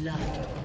Blood.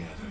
Red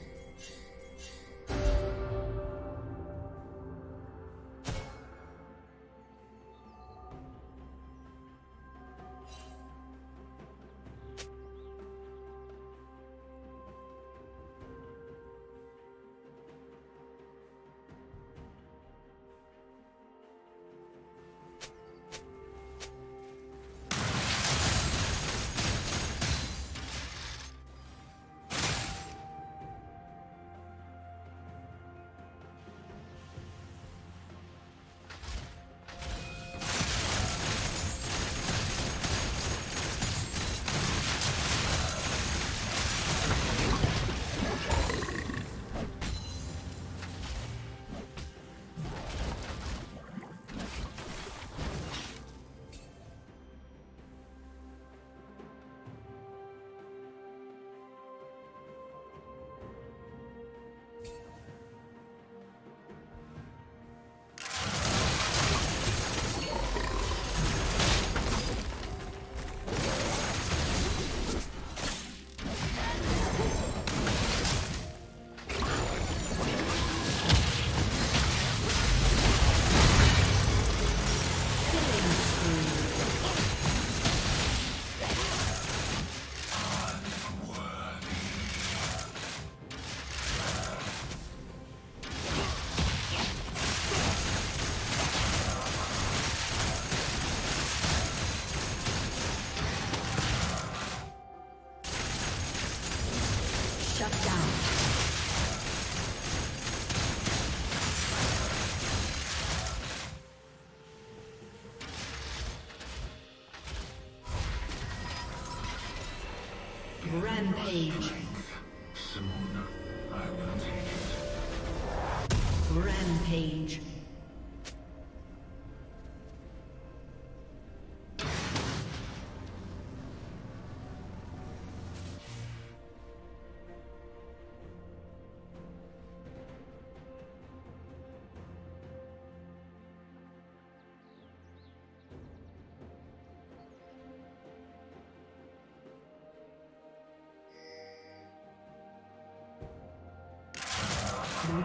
Rampage. Soon, I will take it. Rampage.